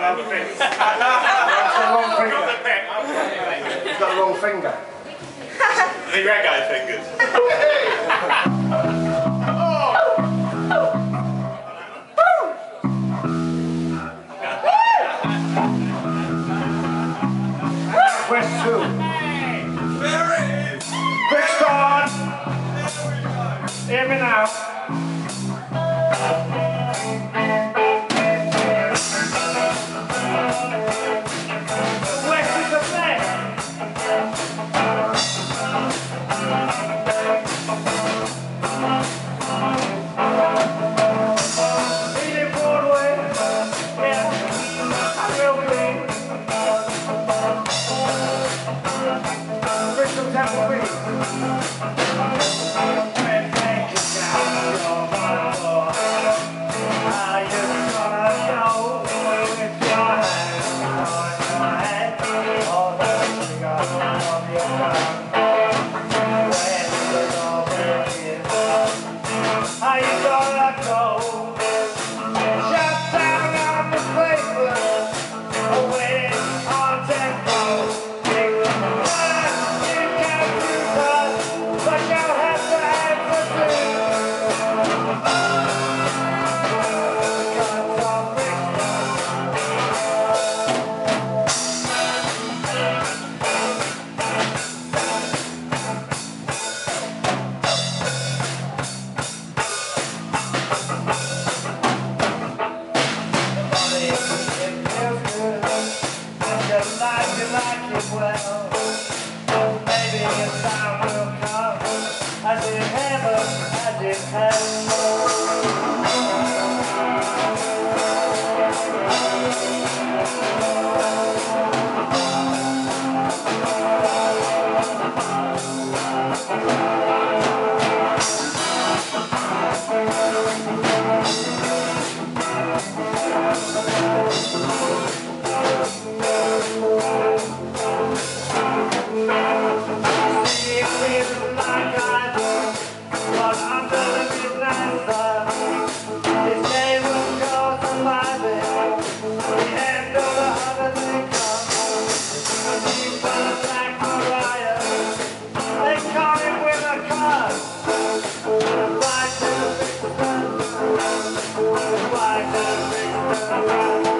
got the wrong finger. He's got the wrong finger. The red guy's fingers. Quest 2. Quick start! hammer, I did have like the